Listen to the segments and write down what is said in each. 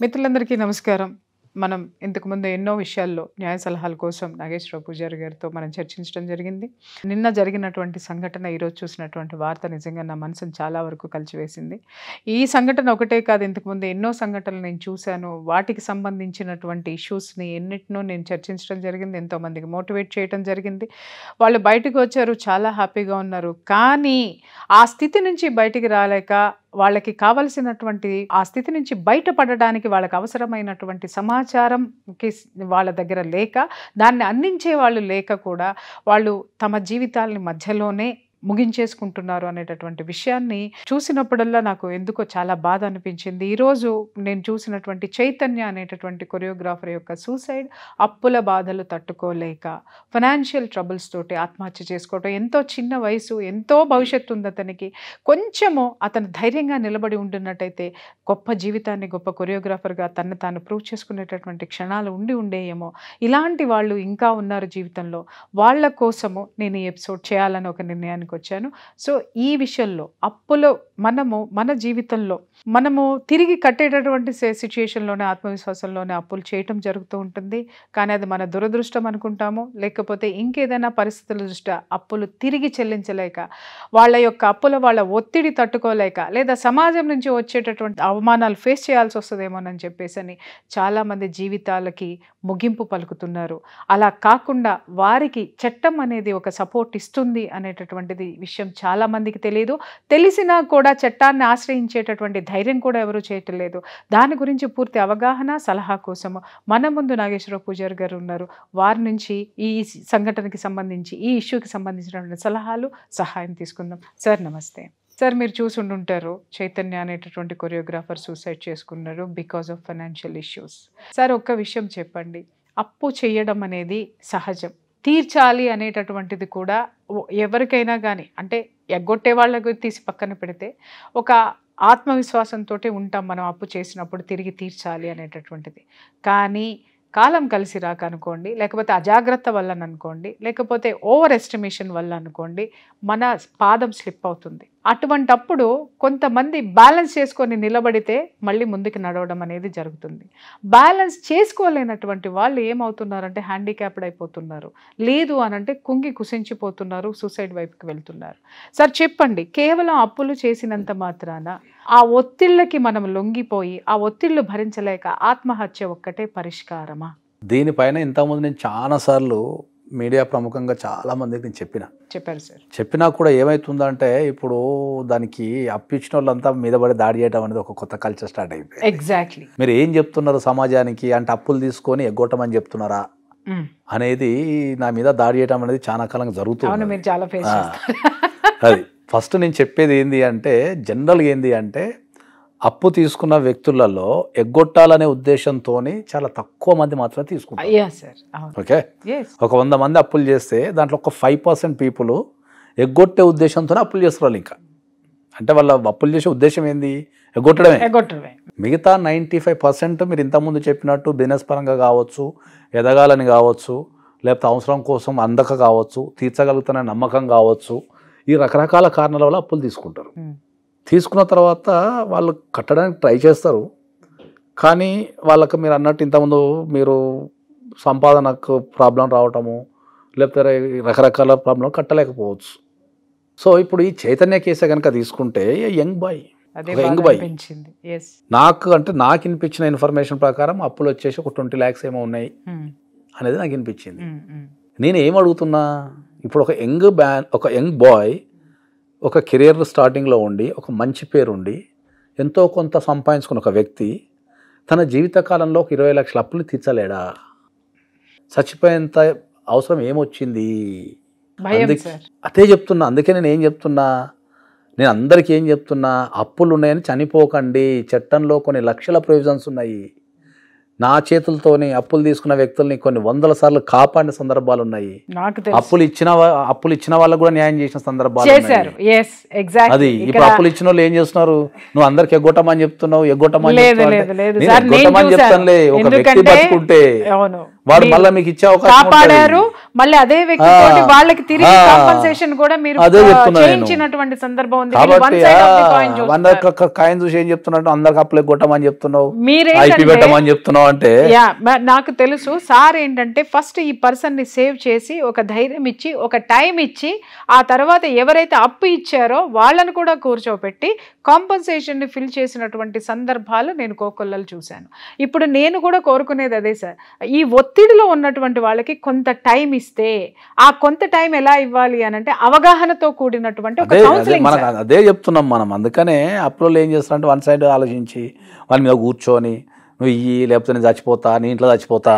మిత్రులందరికీ నమస్కారం. మనం ఇంతకుముందు ఎన్నో విషయాల్లో న్యాయ సలహాల కోసం నాగేశ్వరరావు పూజారి గారితో మనం చర్చించడం జరిగింది. నిన్న జరిగినటువంటి సంఘటన ఈరోజు చూసినటువంటి వార్త నిజంగా నా మనసును చాలా వరకు కలిచివేసింది. ఈ సంఘటన ఒకటే కాదు ఇంతకుముందు ఎన్నో సంఘటనలు నేను చూశాను. వాటికి సంబంధించినటువంటి ఇష్యూస్ని ఎన్నిటినో నేను చర్చించడం జరిగింది. ఎంతోమందికి మోటివేట్ చేయడం జరిగింది. వాళ్ళు బయటకు వచ్చారు చాలా హ్యాపీగా ఉన్నారు. కానీ ఆ స్థితి నుంచి బయటికి రాలేక వాళ్ళకి కావలసినటువంటి ఆ స్థితి నుంచి బయటపడడానికి వాళ్ళకి అవసరమైనటువంటి సమాచారంకి వాళ్ళ దగ్గర లేక దాన్ని అందించే వాళ్ళు లేక కూడా వాళ్ళు తమ జీవితాలని మధ్యలోనే ముగించేసుకుంటున్నారు అనేటటువంటి విషయాన్ని చూసినప్పుడల్లా నాకు ఎందుకో చాలా బాధ అనిపించింది. ఈరోజు నేను చూసినటువంటి చైతన్య అనేటటువంటి కొరియోగ్రాఫర్ యొక్క సూసైడ్ అప్పుల బాధలు తట్టుకోలేక ఫైనాన్షియల్ ట్రబుల్స్ తోటి ఆత్మహత్య చేసుకోవటం ఎంతో చిన్న వయసు ఎంతో భవిష్యత్తు ఉంది అతనికి. కొంచెము అతను ధైర్యంగా నిలబడి ఉంటున్నట్టయితే గొప్ప జీవితాన్ని గొప్ప కొరియోగ్రాఫర్గా తను తాను ప్రూవ్ చేసుకునేటటువంటి క్షణాలు ఉండి ఉండేయేమో. ఇలాంటి వాళ్ళు ఇంకా ఉన్నారు జీవితంలో. వాళ్ళ కోసము నేను ఈ ఎపిసోడ్ చేయాలని ఒక నిర్ణయానికి వచ్చాను సో ఈ విషయంలో అప్పులో మనము మన జీవితంలో మనము తిరిగి కట్టేటటువంటి సిచ్యుయేషన్లోనే ఆత్మవిశ్వాసంలోనే అప్పులు చేయటం జరుగుతూ ఉంటుంది. కానీ అది మన దురదృష్టం అనుకుంటాము లేకపోతే ఇంకేదైనా పరిస్థితుల దృష్ట్యా అప్పులు తిరిగి చెల్లించలేక వాళ్ళ యొక్క అప్పుల వాళ్ళ ఒత్తిడి తట్టుకోలేక లేదా సమాజం నుంచి వచ్చేటటువంటి అవమానాలు ఫేస్ చేయాల్సి వస్తుందేమోనని చెప్పేసి అని చాలామంది జీవితాలకి ముగింపు పలుకుతున్నారు. అలా కాకుండా వారికి చట్టం అనేది ఒక సపోర్ట్ ఇస్తుంది అనేటటువంటిది విషయం చాలామందికి తెలియదు. తెలిసినా కూడా చట్టాన్ని ఆశ్రయించేటటువంటి ధైర్యం కూడా ఎవరు చేయటం లేదు దాని గురించి పూర్తి అవగాహన సలహా కోసము. మన ముందు నాగేశ్వర పూజారి గారు ఉన్నారు. వారి నుంచి ఈ సంఘటనకి సంబంధించి ఈ ఇష్యూకి సంబంధించినటువంటి సలహాలు సహాయం తీసుకుందాం. సార్ నమస్తే. సార్ మీరు చూసి ఉండుంటారు. చైతన్య అనేటటువంటి కొరియోగ్రాఫర్ సూసైడ్ చేసుకున్నారు because of financial issues sir ఒక్క విషయం చెప్పండి. అప్పు చేయడం అనేది సహజం. తీర్చాలి అనేటటువంటిది కూడా ఎవరికైనా కానీ అంటే ఎగ్గొట్టే వాళ్ళకు తీసి పక్కన పెడితే ఒక ఆత్మవిశ్వాసంతో ఉంటాం మనం అప్పు చేసినప్పుడు తిరిగి తీర్చాలి అనేటటువంటిది. కానీ కాలం కలిసి రాక అనుకోండి లేకపోతే అజాగ్రత్త వల్ల అనుకోండి లేకపోతే ఓవర్ ఎస్టిమేషన్ వల్ల అనుకోండి మన పాదం స్లిప్ అవుతుంది. అటువంటప్పుడు కొంతమంది బ్యాలెన్స్ చేసుకొని నిలబడితే మళ్ళీ ముందుకు నడవడం అనేది జరుగుతుంది. బ్యాలెన్స్ చేసుకోలేనటువంటి వాళ్ళు ఏమవుతున్నారంటే హ్యాండిక్యాప్డ్ అయిపోతున్నారు. లేదు అనంటే కుంగి కుసించిపోతున్నారు సూసైడ్ వైపుకి వెళ్తున్నారు. సార్ చెప్పండి కేవలం అప్పులు చేసినంత మాత్రాన ఆ ఒత్తిళ్ళకి మనం లొంగిపోయి ఆ ఒత్తిళ్ళు భరించలేక ఆత్మహత్య ఒక్కటే పరిష్కారమా? దీనిపైన ఇంతకుముందు నేను చాలాసార్లు మీడియా ప్రముఖంగా చాలా మందికి నేను చెప్పిన. చెప్పారు సార్. చెప్పినా కూడా ఏమవుతుందంటే ఇప్పుడు దానికి అప్పించిన వాళ్ళంతా మీద పడి దాడి చేయడం అనేది ఒక కొత్త కల్చర్ స్టార్ట్ అయిపోయింది. ఎగ్జాక్ట్లీ మీరు ఏం చెప్తున్నారు సమాజానికి? అంటే అప్పులు తీసుకొని ఎగ్గొట్టమని చెప్తున్నారా? అనేది నా మీద దాడి చేయడం అనేది చాలా కాలంగా జరుగుతుంది చాలా అది. ఫస్ట్ నేను చెప్పేది ఏంది అంటే జనరల్గా ఏంది అంటే అప్పు తీసుకున్న వ్యక్తులలో ఎగ్గొట్టాలనే ఉద్దేశంతో చాలా తక్కువ మంది మాత్రమే తీసుకుంటారు. ఓకే ఎస్ ఒక వంద మంది అప్పులు చేస్తే దాంట్లో ఒక ఫైవ్ పర్సెంట్ పీపుల్ ఎగ్గొట్టే ఉద్దేశంతోనే అప్పులు వాళ్ళు ఇంకా. అంటే వాళ్ళ అప్పులు చేసే ఉద్దేశం ఏంది? ఎగ్గొట్టడమే. ఎగొట్టడమే మిగతా నైంటీ ఫైవ్ పర్సెంట్ మీరు ఇంతకుముందు చెప్పినట్టు బిజినెస్ పరంగా కావచ్చు ఎదగాలని కావచ్చు లేకపోతే అవసరం కోసం అందక కావచ్చు తీర్చగలుగుతున్న నమ్మకం కావచ్చు ఈ రకరకాల కారణాల వల్ల అప్పులు తీసుకుంటారు. ఉమ్. తీసుకున్న తర్వాత వాళ్ళు కట్టడానికి ట్రై చేస్తారు. కానీ వాళ్ళకి మీరు అన్నట్టు ఇంతకుముందు మీరు సంపాదనకు ప్రాబ్లం రావటము లేకపోతే రకరకాల ప్రాబ్లం కట్టలేకపోవచ్చు. సో ఇప్పుడు ఈ చైతన్య కేసే కనుక తీసుకుంటే యంగ్ బాయ్ యంగ్ బాయ్ నాకు అంటే నాకు వినిపించిన ఇన్ఫర్మేషన్ ప్రకారం అప్పులు వచ్చేసి ఒక ట్వంటీ ల్యాక్స్ ఏమో ఉన్నాయి అనేది నాకు వినిపించింది నేను ఏం అడుగుతున్నా? ఇప్పుడు ఒక యంగ్ బ్యాన్ ఒక యంగ్ బాయ్ ఒక కెరియర్ స్టార్టింగ్లో ఉండి ఒక మంచి పేరు ఉండి ఎంతో కొంత సంపాదించుకున్న ఒక వ్యక్తి తన జీవితకాలంలో ఒక ఇరవై లక్షల అప్పులు తీర్చలేడా? చచ్చిపోయేంత అవసరం ఏమొచ్చింది? అదే చెప్తున్నా అందుకే నేను ఏం చెప్తున్నా నేను అందరికీ ఏం చెప్తున్నా అప్పులు ఉన్నాయని చనిపోకండి చట్టంలో కొన్ని లక్షల ప్రొవిజన్స్ ఉన్నాయి. నా చేతులతోని అప్పులు తీసుకున్న వ్యక్తుల్ని కొన్ని వందల సార్లు కాపాడిన సందర్భాలు ఉన్నాయి. అప్పులు ఇచ్చిన అప్పులు ఇచ్చిన వాళ్ళకు కూడా న్యాయం చేసిన సందర్భాలు అది ఇప్పుడు అప్పులు ఇచ్చిన వాళ్ళు ఏం చేస్తున్నారు? నువ్వు అందరికి ఎగ్గొట్టమని చెప్తున్నావు ఎగ్గొట్టమని. చెప్తానులే. ఒక వ్యక్తి బతుకుంటే. వాడు మీరు మళ్ళీ మీకు ఇచ్చే అవకాశం. కాపాడారు. మళ్ళీ అదే వ్యక్తి వాళ్ళకి తిరిగి కాంపన్సేషన్ కూడా మీరు అదే. చేయించినటువంటి సందర్భం ఉంది. కాబట్టి. అందరు కాయిన్ చూసి ఏం చెప్తున్నట్టు అందరికి అప్లై కొట్టమని చెప్తున్నావు? ఐపీ మీరేంటంటే పెట్టమని చెప్తున్నావు అంటే? నాకు తెలుసు. సార్ ఏంటంటే ఫస్ట్ ఈ పర్సన్ని సేవ్ చేసి ఒక ధైర్యం ఇచ్చి ఒక టైం ఇచ్చి ఆ తర్వాత ఎవరైతే అప్పు ఇచ్చారో వాళ్ళని కూడా కూర్చోబెట్టి కాంపన్సేషన్ని ఫిల్ చేసినటువంటి సందర్భాలు నేను కోకొల్లలు చూశాను. ఇప్పుడు నేను కూడా కోరుకునేది అదే సార్. ఈ ఒత్తిడిలో ఉన్నటువంటి వాళ్ళకి కొంత టైం ఇస్తే ఆ కొంత టైం ఎలా ఇవ్వాలి అని అంటే అవగాహనతో కూడినటువంటి ఒక అదే కౌన్సిలింగ్ చెప్తున్నాం మనం. అందుకనే అప్రోల్ ఏం చేస్తారంటే వన్ సైడ్ ఆలోచించి వాళ్ళ మీద కూర్చొని నువ్వు ఇయ్యి లేకపోతే నేను చచ్చిపోతా నీ ఇంట్లో చచ్చిపోతా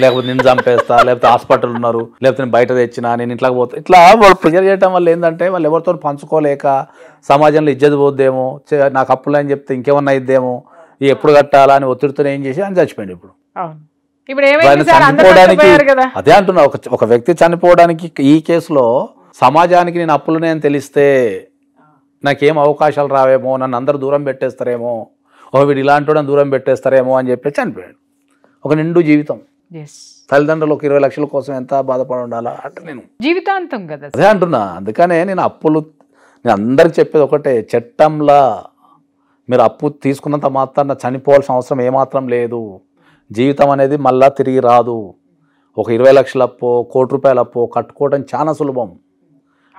లేకపోతే నిన్ను చంపేస్తా లేకపోతే హాస్పిటల్ ఉన్నారు లేకపోతే నేను బయట తెచ్చినా నేను ఇంట్లోకి పోతా. ఇట్లా వాళ్ళు ప్రెజర్ చేయడం వల్ల ఏంటంటే వాళ్ళు ఎవరితో పంచుకోలేక సమాజంలో ఇజ్జత్ పోద్దేమో నాకు అప్పులు అని చెప్తే ఇంకేమన్నా ఇద్దేమో ఎప్పుడు కట్టాలా అని ఒత్తిడితో ఏం చేసి అని చచ్చిపోయింది ఇప్పుడు. అవును. ఇప్పుడు చనిపోవడానికి అదే అంటున్నా ఒక ఒక వ్యక్తి చనిపోవడానికి ఈ కేసులో సమాజానికి నేను అప్పులు నేను తెలిస్తే నాకేం అవకాశాలు రావేమో నన్ను అందరూ దూరం పెట్టేస్తారేమో ఓ వీడు ఇలాంటి దూరం పెట్టేస్తారేమో అని చెప్పి చనిపోయాడు. ఒక నిండు జీవితం. తల్లిదండ్రులు ఒక ఇరవై లక్షల కోసం ఎంత బాధపడి ఉండాలా అంటే నేను జీవితాంతం కదా అదే అంటున్నా. అందుకనే నేను అప్పులు నేను అందరికి చెప్పేది ఒకటే చట్టంలా మీరు అప్పు తీసుకున్నంత మాత్రాన చనిపోవాల్సిన అవసరం ఏమాత్రం లేదు. జీవితం అనేది మళ్ళా తిరిగి రాదు. ఒక ఇరవై లక్షల అప్పు కోటి రూపాయల అప్పు కట్టుకోవడం చాలా సులభం.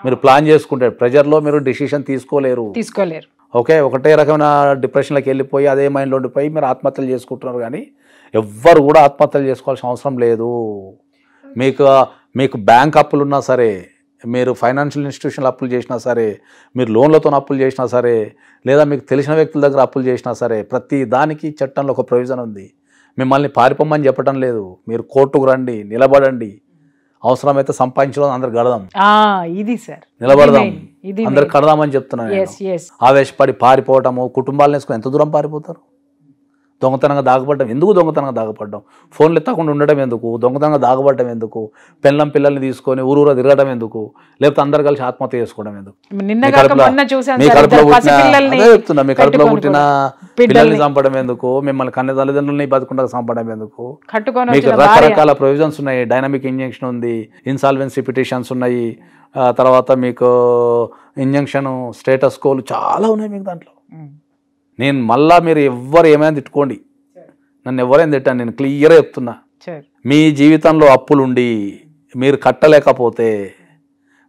మీరు ప్లాన్ చేసుకుంటే ప్రెజర్లో మీరు డిసిషన్ తీసుకోలేరు. తీసుకోలేరు. ఓకే ఒకటే రకమైన డిప్రెషన్లోకి వెళ్ళిపోయి అదే మైండ్లో ఉండిపోయి మీరు ఆత్మహత్యలు చేసుకుంటున్నారు కానీ ఎవ్వరు కూడా ఆత్మహత్యలు చేసుకోవాల్సిన అవసరం లేదు. మీకు మీకు బ్యాంక్ అప్పులు ఉన్నా సరే మీరు ఫైనాన్షియల్ ఇన్స్టిట్యూషన్లో అప్పులు చేసినా సరే మీరు లోన్లతో అప్పులు చేసినా సరే లేదా మీకు తెలిసిన వ్యక్తుల దగ్గర అప్పులు చేసినా సరే ప్రతి దానికి చట్టంలో ఒక ప్రొవిజన్ ఉంది. మిమ్మల్ని పారిపోమని చెప్పడం లేదు. మీరు కోర్టుకు రండి నిలబడండి. అవసరమైతే సంపాదించడం అందరు గడదాం. ఇది సార్. నిలబడదాం. అందరు కడదామని చెప్తున్నాను ఆవేశపడి పారిపోవటము వేసుకొని ఎంత దూరం పారిపోతారు? దొంగతనంగా దాగపడడం. ఎందుకు దొంగతనంగా దాగపడడం? ఫోన్లు ఎత్తకుండా ఉండడం ఎందుకు? దొంగతనంగా దాగపడడం ఎందుకు? పెళ్ళం పిల్లల్ని తీసుకొని ఊరూరా తిరగడం ఎందుకు? లేకపోతే అందరు కలిసి ఆత్మహత్య చేసుకోవడం ఎందుకు? మీ కడుపులో- పుట్టిన చెప్తున్నా మీ కడుపులో పుట్టిన. పిల్లల్ని చంపడం ఎందుకు? మిమ్మల్ని కన్న తల్లిదండ్రులని బతుకుండా చంపడం ఎందుకు? మీకు రకరకాల ప్రొవిజన్స్ ఉన్నాయి. డైనమిక్ ఇంజెక్షన్ ఉంది. ఇన్సాల్వెన్సీ పిటిషన్స్ ఉన్నాయి. తర్వాత మీకు ఇంజంక్షన్ స్టేటస్ కోలు చాలా ఉన్నాయి మీకు దాంట్లో. నేను మళ్ళా మీరు ఎవ్వరు ఏమైనా తిట్టుకోండి. నన్ను ఎవరైనా తిట్టాను నేను క్లియర్గా చెప్తున్నా. మీ జీవితంలో అప్పులుండి మీరు కట్టలేకపోతే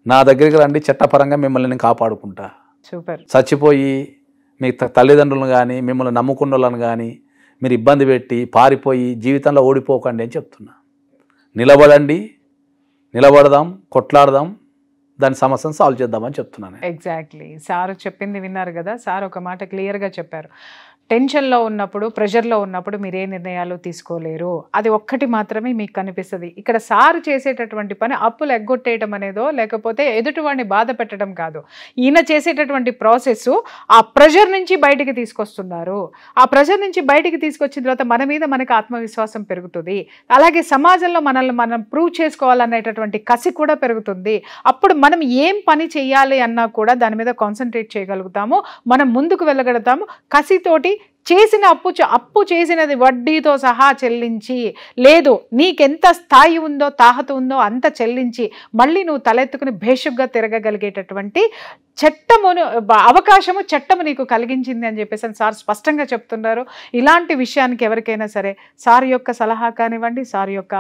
నా దగ్గరికి రండి చట్టపరంగా మిమ్మల్ని నేను కాపాడుకుంటా. సూపర్ చచ్చిపోయి మీ తల్లిదండ్రులను కానీ మిమ్మల్ని నమ్ముకున్న వాళ్ళని కానీ మీరు ఇబ్బంది పెట్టి పారిపోయి జీవితంలో ఓడిపోకండి అని చెప్తున్నా. నిలబడండి నిలబడదాం కొట్లాడదాం. దాని సమస్యను సాల్వ్ చేద్దామని చెప్తున్నాను. ఎగ్జాక్ట్లీ సార్ చెప్పింది విన్నారు కదా సార్ ఒక మాట క్లియర్గా చెప్పారు. టెన్షన్లో ఉన్నప్పుడు ప్రెషర్లో ఉన్నప్పుడు మీరు ఏ నిర్ణయాలు తీసుకోలేరు. అది ఒక్కటి మాత్రమే మీకు కనిపిస్తుంది. ఇక్కడ సారు చేసేటటువంటి పని అప్పులు ఎగ్గొట్టేయడం అనేదో లేకపోతే ఎదుటివాడిని బాధ పెట్టడం కాదు. ఈయన చేసేటటువంటి ప్రాసెస్ ఆ ప్రెషర్ నుంచి బయటికి తీసుకొస్తున్నారు. ఆ ప్రెషర్ నుంచి బయటికి తీసుకొచ్చిన తర్వాత మన మీద మనకి ఆత్మవిశ్వాసం పెరుగుతుంది. అలాగే సమాజంలో మనల్ని మనం ప్రూవ్ చేసుకోవాలనేటటువంటి కసి కూడా పెరుగుతుంది. అప్పుడు మనం ఏం పని చేయాలి అన్నా కూడా దాని మీద కాన్సన్ట్రేట్ చేయగలుగుతాము. మనం ముందుకు వెళ్ళగలుగుతాము. కసితోటి చేసిన అప్పు అప్పు చేసినది వడ్డీతో సహా చెల్లించి లేదు నీకెంత స్థాయి ఉందో తాహత ఉందో అంత చెల్లించి మళ్ళీ నువ్వు తలెత్తుకుని భేషుగ్గా తిరగగలిగేటటువంటి చట్టమును అవకాశము చట్టము నీకు కలిగించింది అని చెప్పేసి సార్ స్పష్టంగా చెప్తున్నారు. ఇలాంటి విషయానికి ఎవరికైనా సరే సార్ యొక్క సలహా కానివ్వండి సార్ యొక్క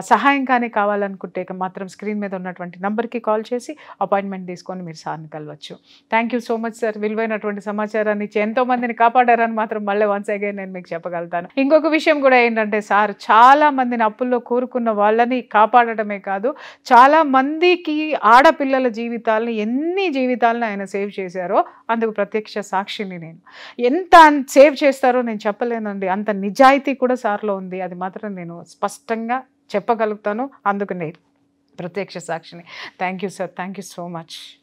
సహాయం కానీ కావాలనుకుంటే మాత్రం స్క్రీన్ మీద ఉన్నటువంటి నంబర్కి కాల్ చేసి అపాయింట్మెంట్ తీసుకొని మీరు సార్ని కలవచ్చు. Thank you so much sir విలువైనటువంటి సమాచారాన్ని ఇచ్చి ఎంతో మందిని కాపాడారని మాత్రం మళ్ళీ వన్స్ అగైన్ నేను మీకు చెప్పగలుగుతాను. ఇంకొక విషయం కూడా ఏంటంటే సార్ చాలా మందిని అప్పుల్లో కూరుకున్న వాళ్ళని కాపాడటమే కాదు చాలా మందికి ఆడపిల్లల జీవితాలను ఎన్ని జీవితాలను ఆయన సేవ్ చేశారో అందుకు ప్రత్యక్ష సాక్షిని నేను. ఎంత సేవ్ చేస్తారో నేను చెప్పలేనండి. అంత నిజాయితీ కూడా సార్లో ఉంది. అది మాత్రం నేను స్పష్టంగా చెప్పగలుగుతాను. అందుకు నేను ప్రత్యక్ష సాక్షిని. Thank you sir thank you so much